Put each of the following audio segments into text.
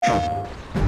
手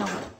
挺的